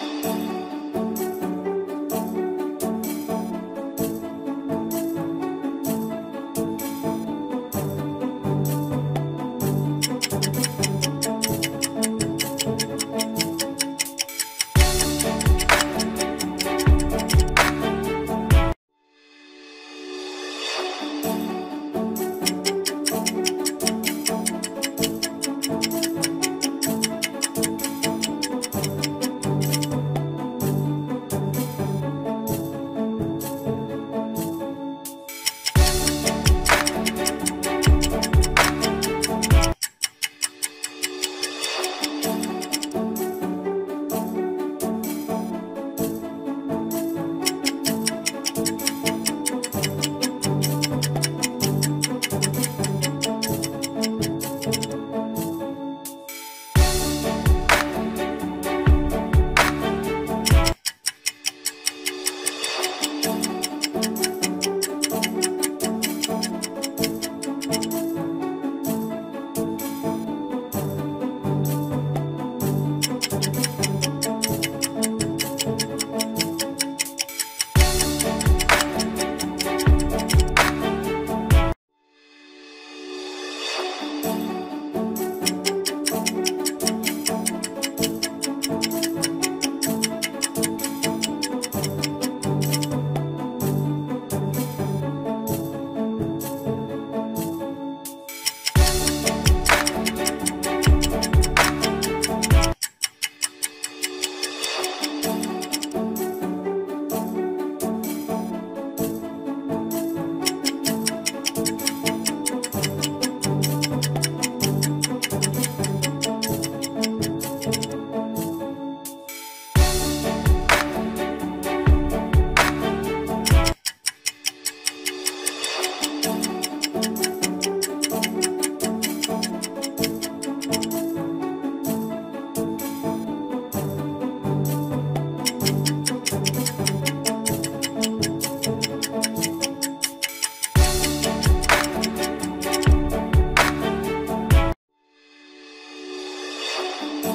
Oh, Oh.